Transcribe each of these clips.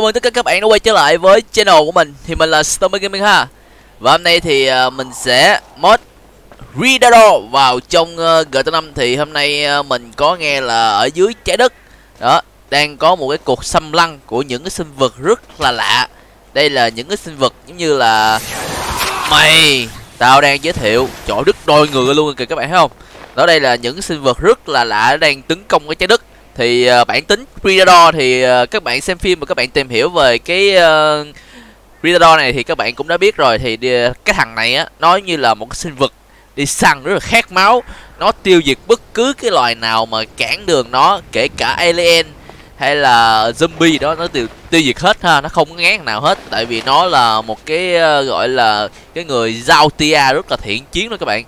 Chào mừng tất cả các bạn đã quay trở lại với channel của mình. Thì mình là Stormy Gaming ha. Và hôm nay thì uh, mình sẽ mod Redador vào trong à, uh, GTA 5 Thì hôm nay uh, mình có nghe là ở dưới trái đất Đó, đang có một cái cuộc xâm lăng của những cái sinh vật rất là lạ. Đây là những cái sinh vật giống như là Mày, tao đang giới thiệu. Chỗ đứt đôi người luôn kìa các bạn thấy không? Đó đây là những sinh vật rất là lạ đang tấn công cái trái đất thì uh, bản tính Predator thì uh, các bạn xem phim và các bạn tìm hiểu về cái uh, Predator này thì các bạn cũng đã biết rồi. Thì uh, cái thằng này á nó như là một cái sinh vật đi săn rất là khát máu. Nó tiêu diệt bất cứ cái loài nào mà cản đường nó kể cả alien hay là zombie đó nó tiêu tiêu diệt hết ha. Nó không ngán nào hết. Tại vì nó là một cái uh, gọi là cái người giao tia rất là thiện chiến đó các bạn.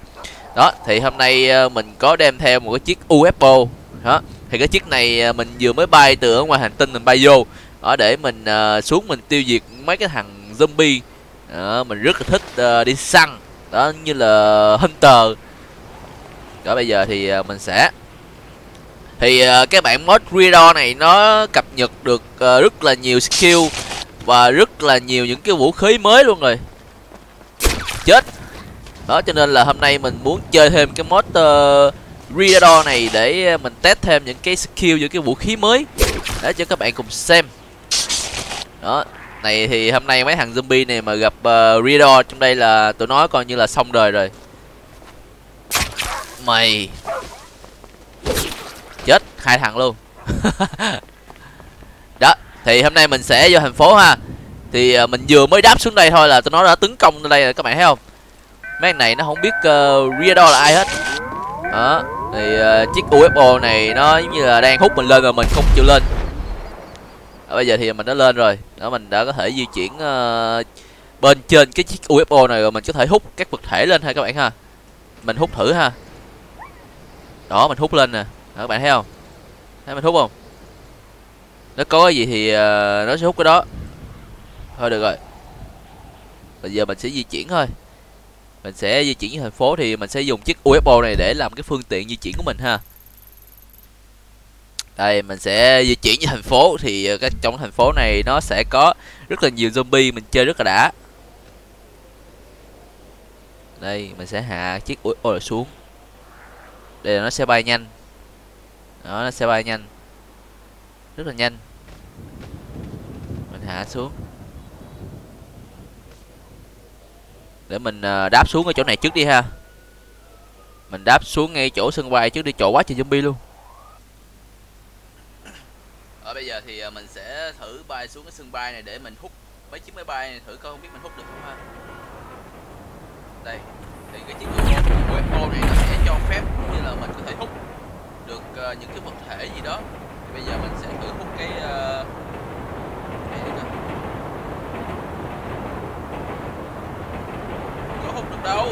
Đó thì hôm nay uh, mình có đem theo một cái chiếc UFO đó thì cái chiếc này à, mình vừa mới bay từ ở ngoài hành tinh mình bay vô ở để mình uh, xuống mình tiêu diệt mấy cái thằng zombie. Đó, mình rất là thích uh, đi săn đó như là hunter. Đó bây giờ thì uh, mình sẽ thì uh, cái bản mod Redo này nó cập nhật được uh, rất là nhiều skill và rất là nhiều những cái vũ khí mới luôn rồi. Chết. Đó cho nên là hôm nay mình muốn chơi thêm cái mod uh, Reador này để ờ, mình test thêm những cái skill những cái vũ khí mới. Để cho các bạn cùng xem. Đó này thì hôm nay mấy thằng zombie này mà gặp ờ, uh, Reador trong đây là tụi nó coi như là xong đời rồi. Mày. Chết hai thằng luôn. Đó thì hôm nay mình sẽ vô thành phố ha. Thì uh, mình vừa mới đáp xuống đây thôi là tụi nó đã tấn công lên đây rồi các bạn thấy không? Mấy thằng này nó không biết uh, Reador là ai hết đó thì uh, chiếc UFO này nó giống như là đang hút mình lên rồi mình không chịu lên. À, bây giờ thì mình đã lên rồi. Đó mình đã có thể di chuyển uh, bên trên cái chiếc UFO này rồi mình có thể hút các vật thể lên ha các bạn ha. Mình hút thử ha. Đó mình hút lên nè. Đó, các bạn thấy không? Thấy mình hút không? Nó có cái gì thì uh, nó sẽ hút cái đó. Thôi được rồi. Bây giờ mình sẽ di chuyển thôi mình sẽ di chuyển thành phố thì mình sẽ dùng chiếc UFO này để làm cái phương tiện di chuyển của mình ha. Đây, mình sẽ di chuyển với thành phố thì ờ, các trong thành phố này nó sẽ có rất là nhiều zombie, mình chơi rất là đã. Đây, mình sẽ hạ chiếc UFO xuống. Đây là nó sẽ bay nhanh. Đó, nó sẽ bay nhanh. Rất là nhanh. Mình hạ xuống. Để mình ờ, đáp xuống ở chỗ này trước đi ha. Mình đáp xuống ngay chỗ sân bay trước đi chỗ quá trời zombie luôn. Ở bây giờ thì ờ, mình sẽ thử bay xuống cái sân bay này để mình hút mấy chiếc máy bay này thử coi không biết mình hút được không ha. Đây thì cái chiếc UFO này nó sẽ cho phép như là mình có thể hút được những cái vật thể gì đó. Thì bây giờ mình sẽ thử hút cái uh, đâu.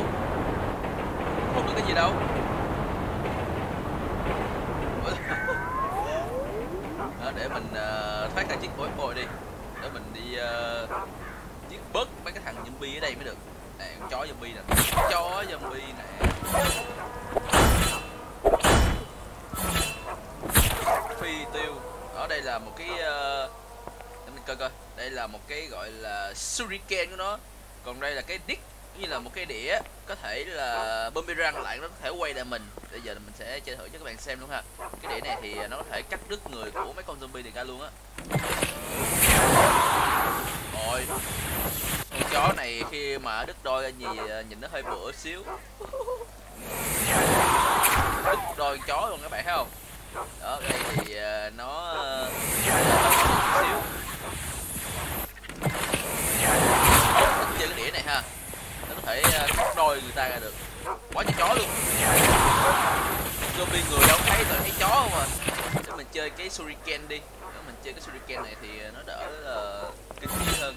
Không được cái gì đâu. À, để mình uh, thoát ra chiếc bối phôi đi. Để mình đi uh, giết bớt mấy cái thằng zombie ở đây mới được. Nè con chó zombie nè. Chó zombie nè. Phi tiêu. Ở đây là một cái uh, để mình coi coi. Đây là một cái gọi là shuriken của nó. Còn đây là cái dick như là một cái đĩa, có thể là boomerang lại, nó có thể quay lại mình. Bây giờ mình sẽ chơi thử cho các bạn xem luôn ha. Cái đĩa này thì nó có thể cắt đứt người của mấy con zombie này ra luôn á. Rồi. Con chó này khi mà đứt đôi gì à, nhìn nó hơi bựa xíu. Đứt đôi chó luôn các bạn thấy không? Đó, đây thì à, nó à, xíu. Chơi cái đĩa này ha thể ờ, cắt đôi người ta ra được. Quá trời chó luôn. Zombie người đâu thấy toàn thấy chó không à. Để mình chơi cái shuriken đi. Nếu mình chơi cái shuriken này thì ờ, nó đỡ uh, kinh khủng hơn.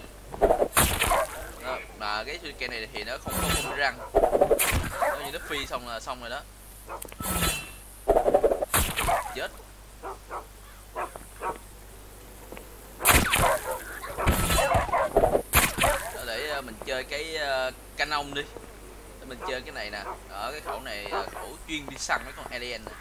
Đó. mà cái shuriken này thì nó không có không răng. Nó như nó phi xong là xong rồi đó. Chết. Ờ, mình chơi cái uh, canon đi. Mình chơi cái này nè ở cái khẩu này uh, khẩu chuyên đi săn mấy con alien này.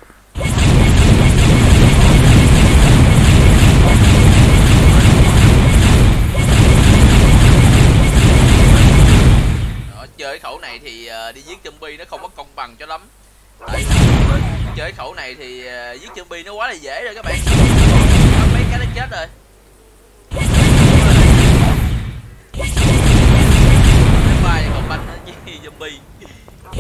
Đó, chơi khẩu này thì uh, đi giết zombie nó không có công bằng cho lắm. Đấy, chơi khẩu này thì uh, giết zombie nó quá là dễ rồi các bạn. Mấy cái nó chết rồi. Zombie. Uh,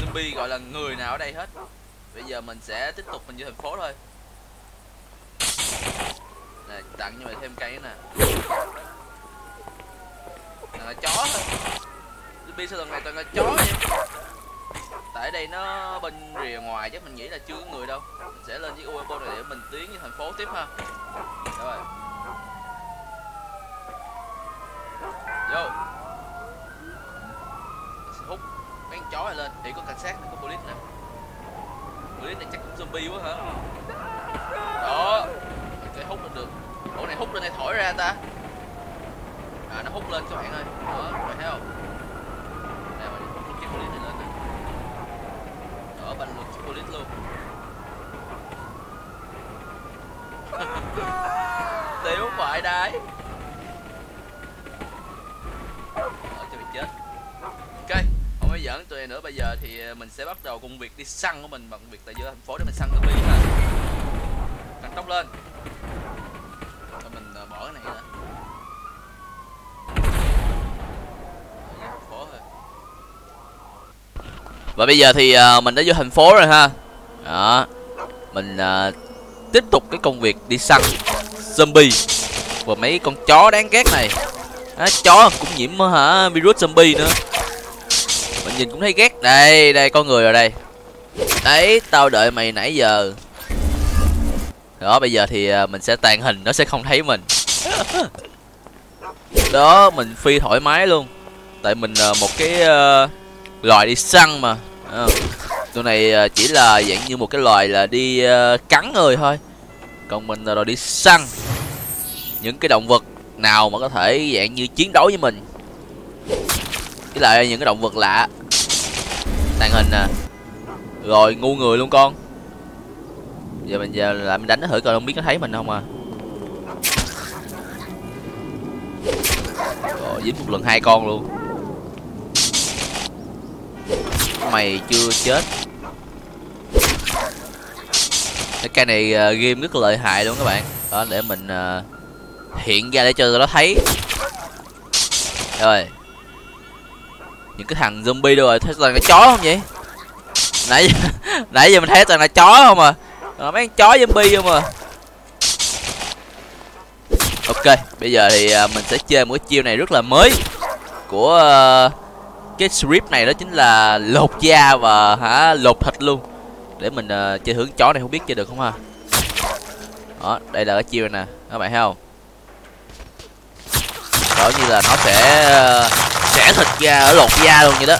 zombie gọi là người nào ở đây hết. Bây giờ mình sẽ tiếp tục mình vô thành phố thôi. Này tặng cho mày thêm cây nè. Này là chó thôi. Zombie sao lần này toàn là chó vậy? Tại đây nó bên rìa ngoài chắc mình nghĩ là chưa có người đâu. Mình sẽ lên chiếc UFO này để mình tiến vào thành phố tiếp ha. Rồi. Vô. Hút mấy con chó này lên. Thì có cảnh sát, có police nè. Police này chắc cũng zombie quá hả? Đó. Mình sẽ hút lên được. Ủa, này hút lên này thổi ra ta. À nó hút lên các bạn ơi. Đó các bạn thấy không nè mình hút luôn chiếc police này lên nè đó banh luôn chiếc police luôn tiếu phải đái. Ở cho bị chết. Ok, không có giỡn tụi này nữa. Bây giờ thì ờ, mình sẽ bắt đầu công việc đi săn của mình, bằng việc tại giữa thành phố để mình săn zombie ha tăng tốc lên. Rồi mình ờ, bỏ cái này nữa và bây giờ thì uh, mình đã vô thành phố rồi ha. Đó. Mình uh, tiếp tục cái công việc đi săn zombie. Và mấy con chó đáng ghét này. À, chó cũng nhiễm hả virus zombie nữa. Mình nhìn cũng thấy ghét. Đây đây con người rồi đây. Đấy tao đợi mày nãy giờ. Đó bây giờ thì à, mình sẽ tàn hình nó sẽ không thấy mình. Đó mình phi thoải mái luôn. Tại mình một cái uh, loài đi săn mà à, tụi này ờ, chỉ là dạng như một cái loài là đi uh, cắn người thôi. Còn mình là rồi đi săn. Những cái động vật nào mà có thể dạng như chiến đấu với mình. Với lại những cái động vật lạ. Tàn hình nè rồi ngu người luôn con. Giờ mình giờ làm mình đánh nó thử coi không biết nó thấy mình không à. Rồi dính một lần hai con luôn mày chưa chết. Cái cây này uh, game rất lợi hại luôn các bạn. Đó để mình uh, hiện ra để cho nó thấy. Rồi. Những cái thằng zombie đâu rồi thấy toàn là chó không vậy? Nãy giờ, nãy giờ mình thấy toàn là chó không à? Ờ, mấy con chó zombie không à? Ok bây giờ thì uh, mình sẽ chơi một cái chiêu này rất là mới của uh, cái script này đó chính là lột da và hả lột thịt luôn. Để mình uh, chơi hướng chó này không biết chơi được không ha? Đó đây là cái chiêu này nè các bạn thấy không? Đó như là nó sẽ ờ, sẽ thịt ra ở lột da luôn vậy đó.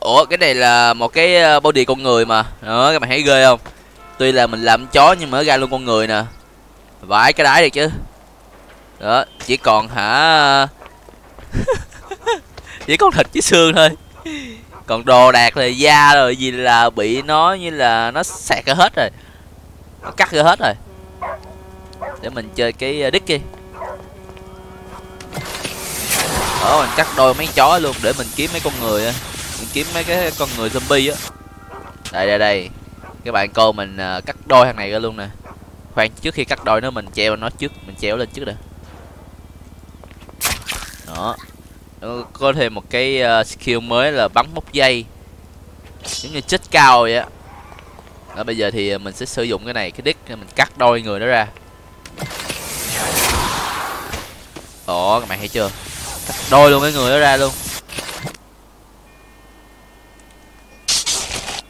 Ủa cái này là một cái ờ, body con người mà. Đó các bạn thấy ghê không? Tuy là mình làm chó nhưng mà ra luôn con người nè. Vãi cái đáy được chứ. Đó chỉ còn hả chỉ còn thịt với xương thôi. Còn đồ đạc là da rồi, gì là bị nó như là nó sẹt ra hết rồi. Nó cắt ra hết rồi. Để mình chơi cái ờ, đích đi đó, mình cắt đôi mấy chó luôn, để mình kiếm mấy con người mình kiếm mấy cái con người zombie á. Đây đây đây. Các bạn cô mình ờ, cắt đôi thằng này ra luôn nè. Khoan, trước khi cắt đôi nó mình treo nó trước, mình treo lên trước đã. Đó. Ờ, có thêm một cái uh, skill mới là bắn móc dây. Giống như chết cao vậy á. Đó bây giờ thì ờ, mình sẽ sử dụng cái này cái đích để mình cắt đôi người đó ra. Ồ các bạn thấy chưa? Cắt đôi luôn cái người đó ra luôn.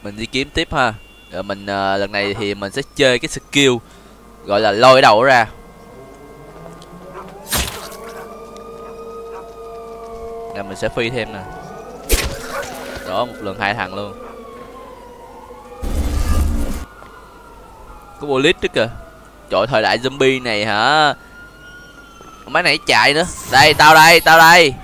Mình đi kiếm tiếp ha. Rồi mình uh, lần này thì mình sẽ chơi cái skill gọi là lôi đầu ra. Là mình sẽ phi thêm nè. Đó, một lần hai thằng luôn. Có bộ lít đó kìa. Trời, thời đại zombie này hả? Máy này chạy nữa. Đây, tao đây tao đây.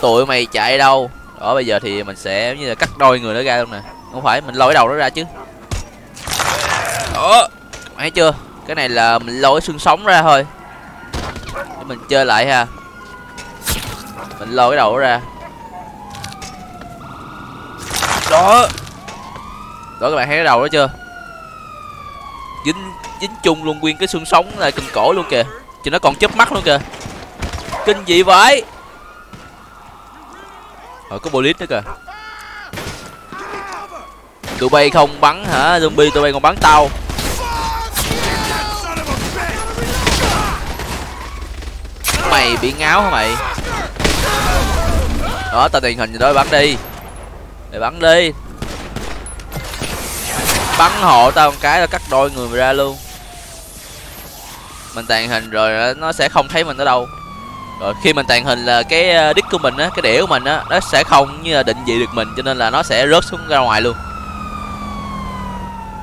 Tụi mày chạy đâu? Đó, bây giờ thì mình sẽ như là cắt đôi người nó ra luôn nè. Không phải, mình lôi cái đầu nó ra chứ. Đó, thấy chưa? Cái này là mình lôi xương sống ra thôi. Để mình chơi lại ha mình lôi cái đầu ra. Đó. Đó, các bạn thấy cái đầu đó chưa? Dính dính chung luôn, nguyên cái xương sống là kinh cổ luôn kìa. Chứ nó còn chớp mắt luôn kìa. Kinh dị vậy. Rồi có bullet nữa kìa. Tụi bay không bắn hả? Zombie tụi bay còn bắn tao. Mày bị ngáo hả mày? Đó tao tiền hình rồi đó bắn đi. Để bắn đi. Bắn hộ tao một cái là cắt đôi người ra luôn. Mình tàn hình rồi nó sẽ không thấy mình ở đâu. Rồi khi mình tàn hình là cái ờ, đít của mình á cái đĩa của mình á nó sẽ không như là định vị được mình cho nên là nó sẽ rớt xuống ra ngoài luôn.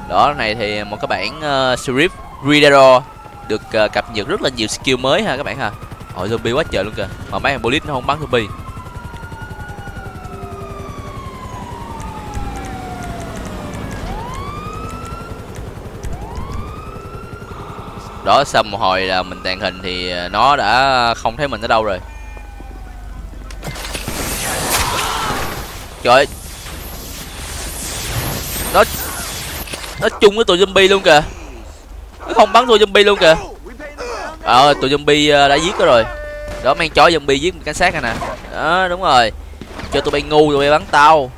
Đó này thì một cái bản uh, ờ, script reader được uh, cập nhật rất là nhiều skill mới ha các bạn ha. Ôi zombie quá trời luôn kìa. Mà mấy thằng bullet nó không bắn zombie. Đó xong một hồi là mình tàn hình thì à, nó đã không thấy mình ở đâu rồi. Trời ơi. Nó Nó chung với tụi zombie luôn kìa. Nó không bắn tụi zombie luôn kìa. Ờ tụi zombie à, đã giết nó rồi. Đó, mang chó zombie giết một cảnh sát này nè. Đó, đúng rồi. Cho tụi bay ngu, tụi bay bắn tao.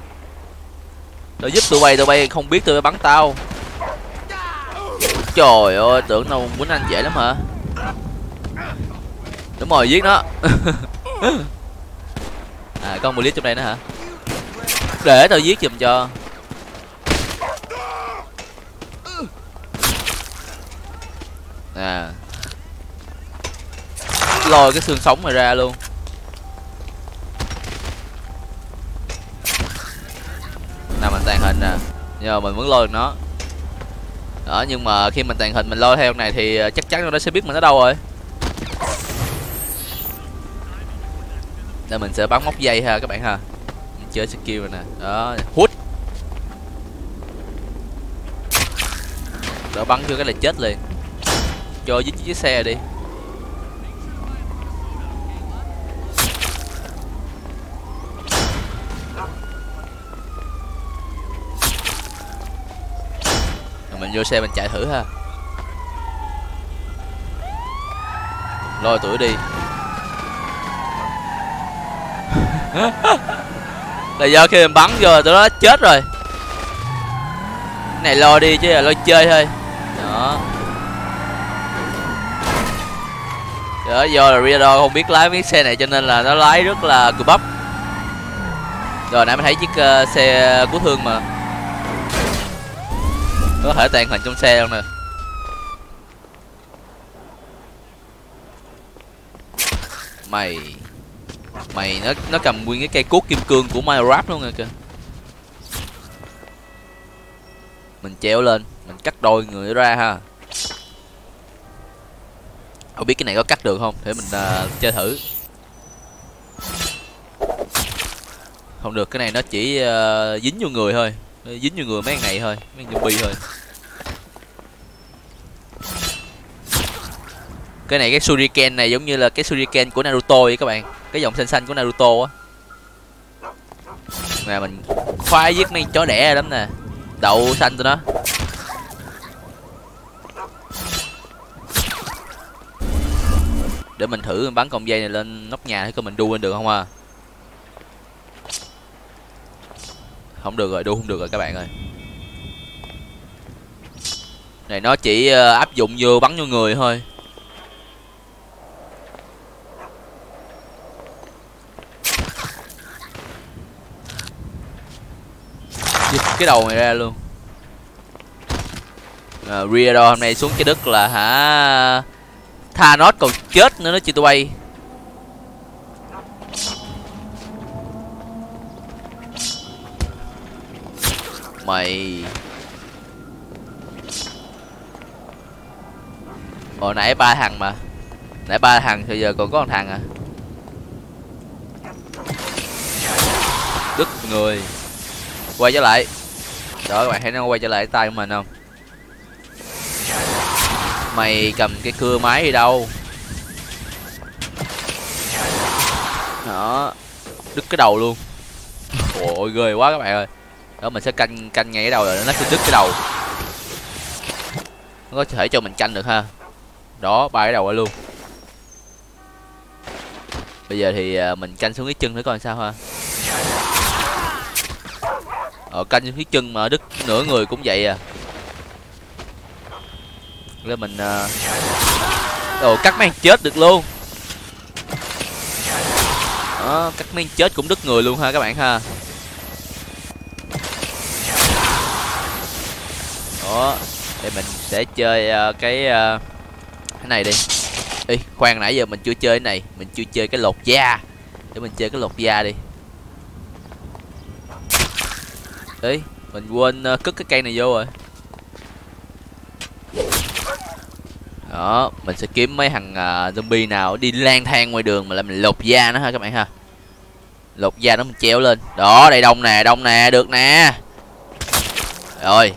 Để giúp tụi bay tụi bay không biết tụi bay bắn tao trời ơi, tưởng đâu muốn anh dễ lắm hả? Đúng rồi, giết nó. À con một lít trong đây nữa hả? Để tao giết giùm cho. À. Lôi cái xương sống mà ra luôn. Nào, mình tàn hình nè. À. mà mình vẫn lôi được nó đó, nhưng mà khi mình tàn hình mình lôi theo này thì ờ, chắc chắn nó sẽ biết mình ở đâu rồi. Đây mình sẽ bắn móc dây ha các bạn ha. Mình chơi skill này nè. Đó, hút. Đỡ bắn chưa cái là chết liền. Cho dính chiếc xe đi. Mình vô xe mình chạy thử ha. Lôi tuổi đi. Là do khi mình bắn vô tụi nó chết rồi. Cái này lo đi chứ là lo chơi thôi. Đó. Đó do là Riado không biết lái cái xe này cho nên là nó lái rất là cù bắp. Rồi nãy mình thấy chiếc uh, xe cứu thương mà có thể tàn hình trong xe luôn nè? Mày mày nó nó cầm nguyên cái cây cốt kim cương của Minecraft luôn rồi kìa. Mình treo lên mình cắt đôi người ra ha. Không biết cái này có cắt được không? Để mình uh, chơi thử. Không được cái này nó chỉ uh, dính vô người thôi dính vô người mấy ngày thôi, mấy zombie thôi. Cái này, cái shuriken này giống như là cái shuriken của naruto vậy các bạn. Cái dòng xanh xanh của naruto á. Nè mình khoái giết mấy chó đẻ lắm nè. Đậu xanh tụi nó. Để mình thử bắn còng dây này lên nóc nhà thấy coi mình đu lên được không à? Không được rồi đu không được rồi các bạn ơi. Này nó chỉ ờ, áp dụng vô bắn vô người thôi. Giết cái đầu mày ra luôn. Ờ, à, Riado hôm nay xuống cái đất là hả? Thanos còn chết nữa nó chưa tụi bay. Mày. Hồi nãy ba thằng mà. Nãy ba thằng, thì giờ còn có một thằng à. Đứt người. Quay trở lại. Đó các bạn thấy nó quay trở lại tay của mình không? Mày cầm cái cưa máy đi đâu? Đó. Đứt cái đầu luôn. Ôi ghê quá các bạn ơi đó, mình sẽ canh canh ngay cái đầu rồi, nó sẽ đứt cái đầu. Nó có thể cho mình canh được ha. Đó, ba cái đầu ra luôn. Bây giờ thì à, mình canh xuống cái chân thử coi sao ha. Ờ canh xuống cái chân mà đứt nửa người cũng vậy à. Lên mình à, đồ cắt mấy chết được luôn. Đó, cắt mấy chết cũng đứt người luôn ha các bạn ha. Đó thì mình sẽ chơi uh, cái uh, cái này đi. Ê, khoan nãy giờ mình chưa chơi cái này mình chưa chơi cái lột da. Để mình chơi cái lột da đi. Ê, mình quên uh, cất cái cây này vô rồi. Đó mình sẽ kiếm mấy thằng uh, zombie nào đi lang thang ngoài đường mà làm mình lột da nó ha các bạn ha. Lột da nó mình treo lên. Đó đây đông nè đông nè được nè. Rồi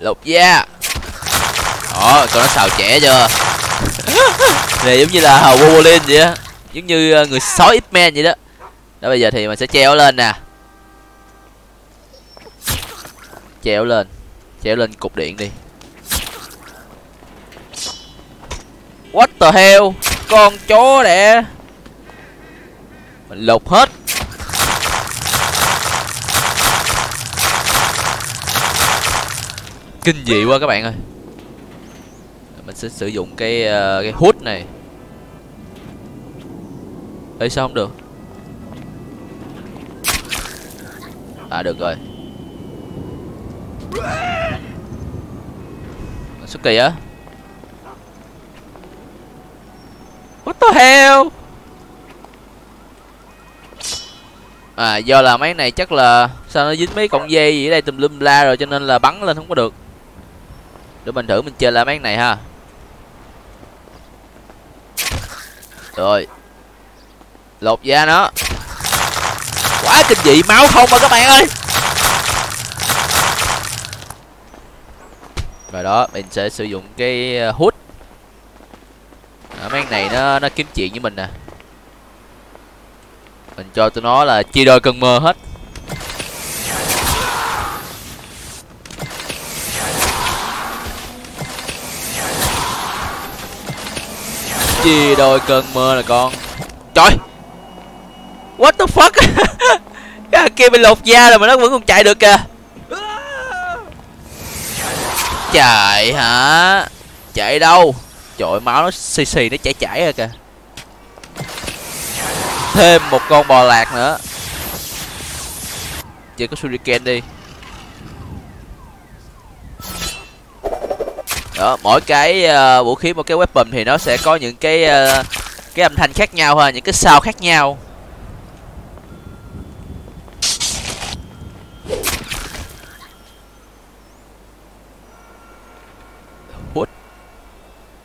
lột da đó coi nó xào trẻ chưa? Này giống như là Wolverine vậy á. Giống như ờ, người sói ít men vậy đó. Đó bây giờ thì mình sẽ treo lên nè. Treo lên. Treo lên cục điện đi. What the hell? Con chó nè Mình lục hết Kinh dị quá các bạn ơi. Mình sẽ sử dụng cái uh, cái hút này. Ê sao không được? À được rồi. Xuất kỳ á What the hell? À do là máy này chắc là Sao nó dính mấy con dây gì ở đây? Tùm lum la rồi Cho nên là bắn lên không có được. Để mình thử mình chơi lại mấy này ha. Rồi. Lột da nó. Quá kinh dị máu không mà các bạn ơi. Rồi đó mình sẽ sử dụng cái ờ, hút. À, mấy này nó nó kiếm chuyện với mình nè. Mình cho tụi nó là chia đôi cơn mơ hết. Chi đôi cơn mưa là con? Trời! What the fuck? Cái kia bị lột da rồi mà nó vẫn còn chạy được kìa. Chạy hả? Chạy đâu? Trời, máu nó xì xì, nó chảy chảy rồi kìa. Thêm một con bò lạc nữa. Chỉ có shuriken đi. Đó, mỗi cái uh, vũ khí một cái weapon thì nó sẽ có những cái uh, cái âm thanh khác nhau ha, những cái sao khác nhau.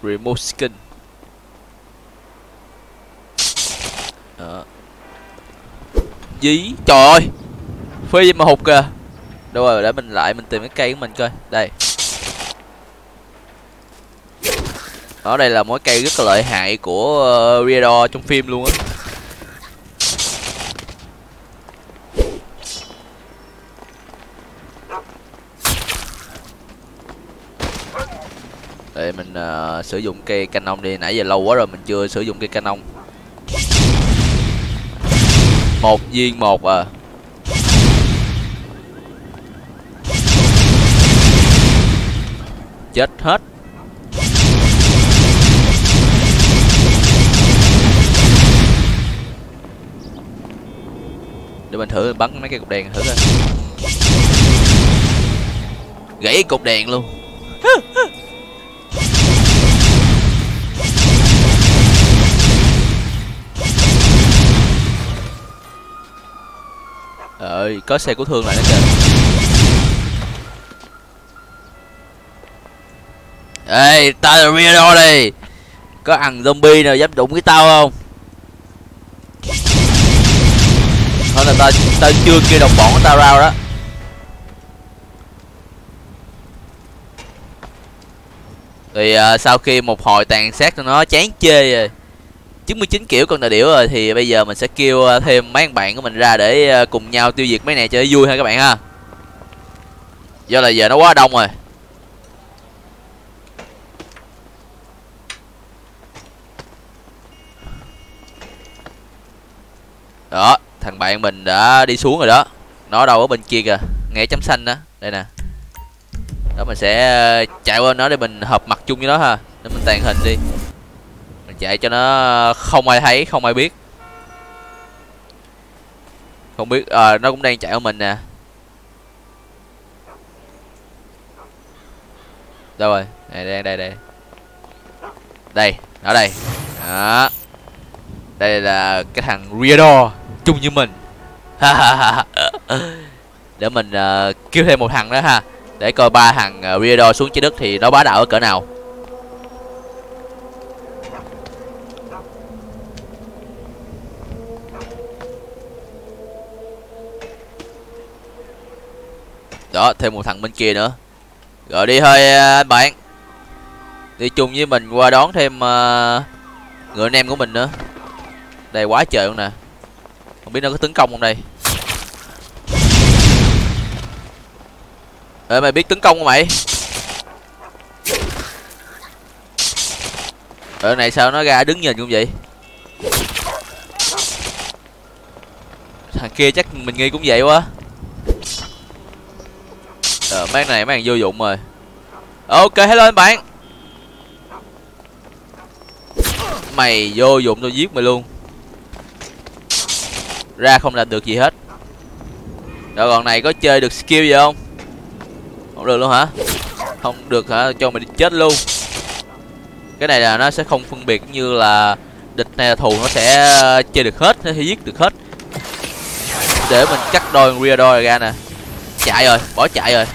remove skin. Đó. Dí? Trời ơi! Phi mà hụt kìa. Đâu rồi để mình lại mình tìm cái cây của mình coi. Đây đó đây là mối cây rất là lợi hại của ờ, uh, Riador trong phim luôn á. Để mình uh, sử dụng cây canon đi. Nãy giờ lâu quá rồi mình chưa sử dụng cây canon. Một viên một à. Chết hết. Để mình thử bắn mấy cái cục đèn thử coi. Gãy cục đèn luôn. Ơi, có xe của thương lại nữa kìa. Ê, tao là Riado đi có ăn zombie nào dám đụng với tao không? Là ta ta chưa kêu đồng bọn của ta rao đó. Thì uh, sau khi một hồi tàn sát cho nó chán chê rồi 99 kiểu con đại điểu rồi thì bây giờ mình sẽ kêu à, thêm mấy bạn của mình ra để à, cùng nhau tiêu diệt mấy này cho vui ha các bạn ha. Do là giờ nó quá đông rồi. Đó thằng bạn mình đã đi xuống rồi đó. Nó đâu ở bên kia kìa. Nghe chấm xanh đó. Đây nè. Đó mình sẽ ờ, chạy qua nó để mình hợp mặt chung với nó ha. Để mình tàn hình đi. Mình chạy cho nó không ai thấy không ai biết. Không biết à, nó cũng đang chạy ở mình nè. Đâu rồi? Đây đây đây đây. Đây ở đây. Đó. Đây là cái thằng Riador chung như mình. Để mình uh, kêu thêm một thằng nữa ha. Để coi ba thằng ờ, uh, Riador xuống trái đất thì nó bá đạo ở cỡ nào. Đó thêm một thằng bên kia nữa. Rồi đi thôi ờ, anh bạn. Đi chung với mình qua đón thêm uh, người anh em của mình nữa. Đây quá trời luôn nè không biết nó có tấn công không đây? Ê, mày biết tấn công không mày? Ở này sao nó ra đứng nhìn cũng vậy? Thằng kia chắc mình nghi cũng vậy quá. Ờ mấy này mấy thằng vô dụng rồi. Ok hello anh bạn. Mày vô dụng tôi giết mày luôn ra không làm được gì hết. Rồi còn này có chơi được skill gì không? Không được luôn hả? Không được hả? Cho mình chết luôn. Cái này là nó sẽ không phân biệt như là địch này là thù, nó sẽ ờ, chơi được hết, nó sẽ giết được hết. Để mình cắt đôi rear đôi ra nè. Chạy rồi, bỏ chạy rồi.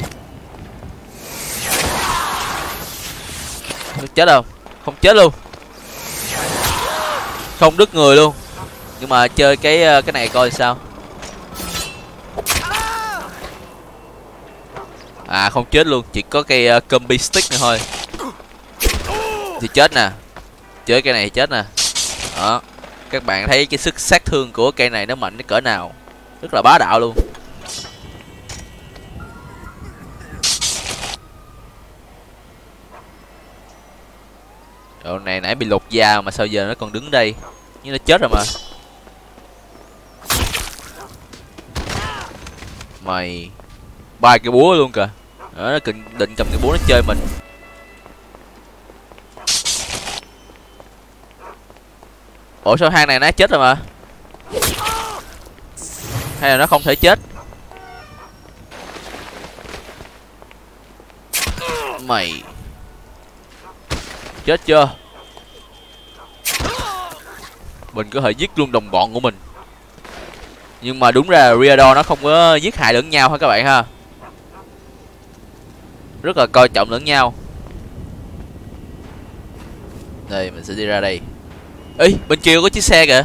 Chết không? Không chết luôn. Không đứt người luôn nhưng mà chơi cái ờ, cái này coi sao. À không chết luôn chỉ có cây uh, combi stick nữa thôi. Thì chết nè. Chơi cây này thì chết nè. Đó. Các bạn thấy cái sức sát thương của cây này nó mạnh đến cỡ nào. Rất là bá đạo luôn. Đồ này nãy bị lột da mà sao giờ nó còn đứng đây? Nhưng nó chết rồi mà. Mày ba cái búa luôn kìa. Đó, nó định, định cầm cái búa nó chơi mình. Ủa sao hang này nó chết rồi mà? Hay là nó không thể chết? Mày chết chưa? Mình có thể giết luôn đồng bọn của mình nhưng mà đúng ra Riador nó không có giết hại lẫn nhau ha các bạn ha? Rất là coi trọng lẫn nhau. Đây mình sẽ đi ra đây. Ê bên kia có chiếc xe kìa.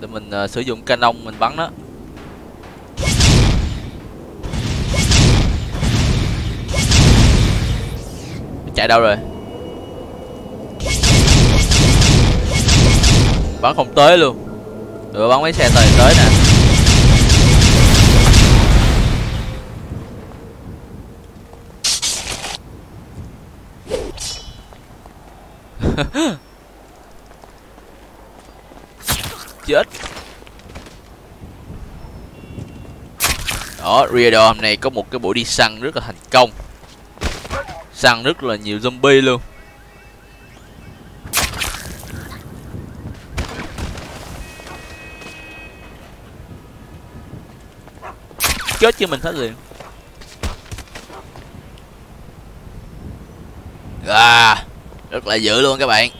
Để mình uh, sử dụng canon mình bắn nó. Chạy đâu rồi? Bắn không tới luôn được bóng mấy xe tới tới nè. Chết. Đó Riado hôm nay có một cái buổi đi săn rất là thành công. Săn rất là nhiều zombie luôn. Chết chứ mình hết liền. À rất là dữ luôn các bạn.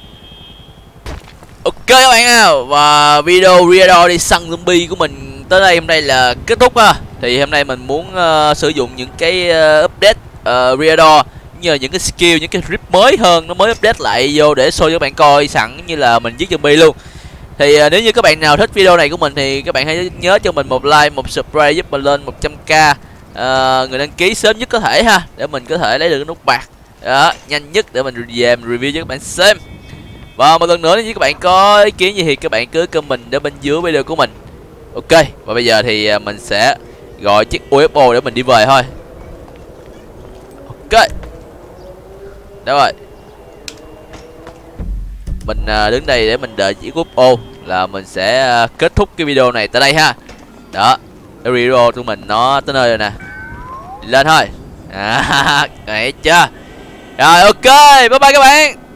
Ok các bạn ha và video Riado đi săn zombie của mình tới đây hôm nay là kết thúc ha. Thì hôm nay mình muốn uh, sử dụng những cái uh, update uh, Riado như là những cái skill những cái rip mới hơn nó mới update lại vô để show cho các bạn coi sẵn như là mình giết zombie luôn. Thì uh, nếu như các bạn nào thích video này của mình thì các bạn hãy nhớ cho mình một like một subscribe giúp mình lên k uh, ờ, người đăng ký sớm nhất có thể ha để mình có thể lấy được cái nút bạc. Đó nhanh nhất để mình về mình review cho các bạn xem. Và một lần nữa nếu như các bạn có ý kiến gì thì các bạn cứ comment ở bên dưới video của mình. Ok và bây giờ thì à, mình sẽ gọi chiếc UFO để mình đi về thôi. Ok. Đó rồi. Mình à, đứng đây để mình đợi chiếc UFO là mình sẽ à, kết thúc cái video này tại đây ha. Đó cái video của mình nó tới nơi rồi nè. Lên thôi. À, chưa? Rồi ok. Bye bye các bạn.